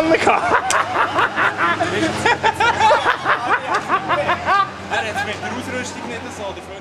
on the car. Nein, jetzt mit der Ausrüstung nicht so.